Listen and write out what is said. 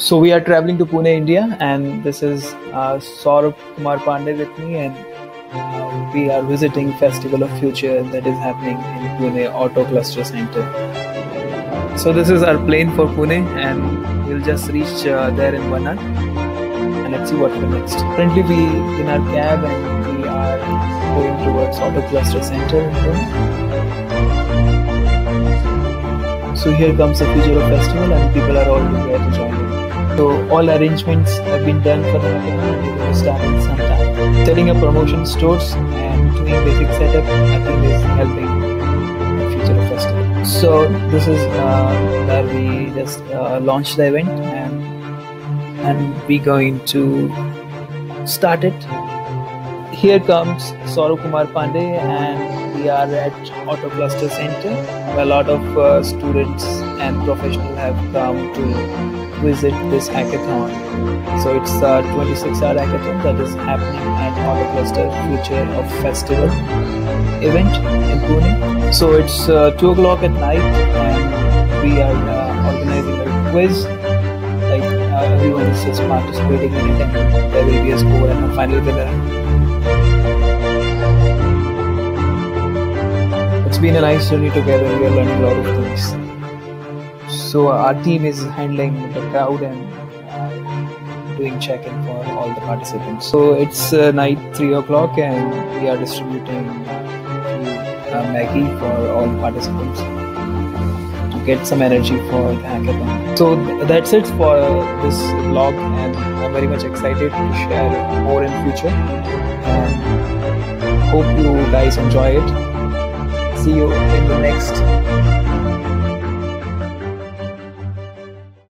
So we are traveling to Pune, India, and this is uh, Saurabh Kumar Pandey with me, and uh, we are visiting Festival of Future that is happening in Pune Auto Cluster Center. So this is our plane for Pune, and we'll just reach uh, there in one hour, and let's see what happens next. Currently, we in our cab, and we are going towards Auto Cluster Center in Pune. So here comes the Future of Festival, and people are all there to join So all arrangements have been done for the in some time. Setting up promotion stores and doing basic setup, I think is helping the future of. So this is uh, where we just uh, launched the event and and we going to start it. Here comes Saurabh Kumar Pandey and we are at Auto Cluster Center. A lot of uh, students and professionals have come to visit this hackathon. So it's a 26 hour hackathon that is happening at Auto Cluster Future of Festival event in Pune. So it's uh, 2 o'clock at night and we are uh, organizing a quiz. Like uh, everyone is just participating in it and there will be a score and a final winner. It's been a nice journey together. We are learning a lot of things. So our team is handling the crowd and uh, doing check-in for all the participants. So it's uh, night three o'clock and we are distributing uh, Maggi for all participants to get some energy for the hackathon. So th- that's it for this vlog and I'm very much excited to share more in future. And hope you guys enjoy it. See you in the next